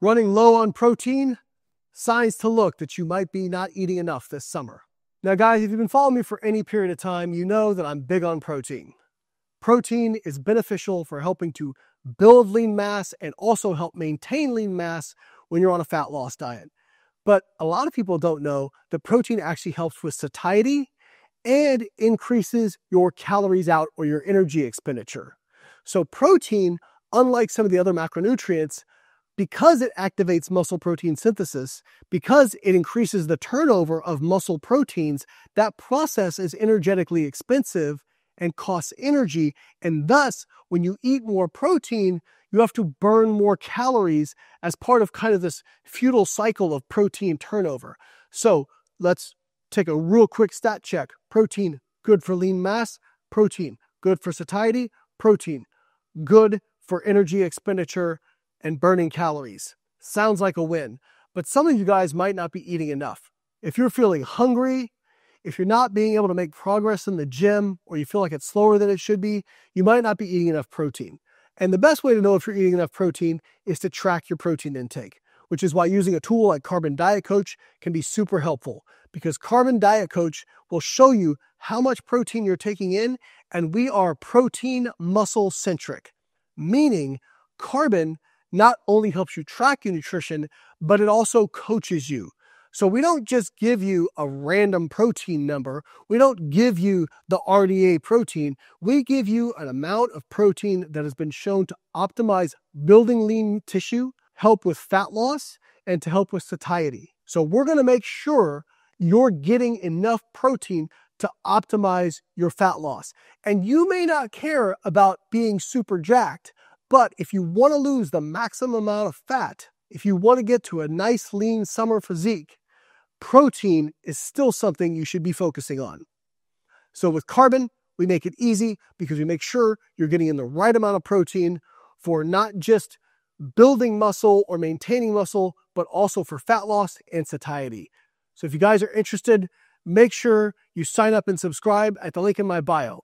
Running low on protein, signs to look that you might be not eating enough this summer. Now, guys, if you've been following me for any period of time, you know that I'm big on protein. Protein is beneficial for helping to build lean mass and also help maintain lean mass when you're on a fat loss diet. But a lot of people don't know that protein actually helps with satiety and increases your calories out or your energy expenditure. So, protein, unlike some of the other macronutrients, because it activates muscle protein synthesis, because it increases the turnover of muscle proteins, that process is energetically expensive and costs energy. And thus, when you eat more protein, you have to burn more calories as part of kind of this futile cycle of protein turnover. So let's take a real quick stat check. Protein, good for lean mass. Protein, good for satiety. Protein, good for energy expenditure and burning calories. Sounds like a win, but some of you guys might not be eating enough. If you're feeling hungry, if you're not being able to make progress in the gym, or you feel like it's slower than it should be, you might not be eating enough protein. And the best way to know if you're eating enough protein is to track your protein intake, which is why using a tool like Carbon Diet Coach can be super helpful because Carbon Diet Coach will show you how much protein you're taking in, and we are protein muscle centric, meaning Carbon not only helps you track your nutrition, but it also coaches you. So we don't just give you a random protein number. We don't give you the RDA protein. We give you an amount of protein that has been shown to optimize building lean tissue, help with fat loss, and to help with satiety. So we're going to make sure you're getting enough protein to optimize your fat loss. And you may not care about being super jacked, but if you want to lose the maximum amount of fat, if you want to get to a nice lean summer physique, protein is still something you should be focusing on. So with carbon, we make it easy because we make sure you're getting in the right amount of protein for not just building muscle or maintaining muscle, but also for fat loss and satiety. So if you guys are interested, make sure you sign up and subscribe at the link in my bio.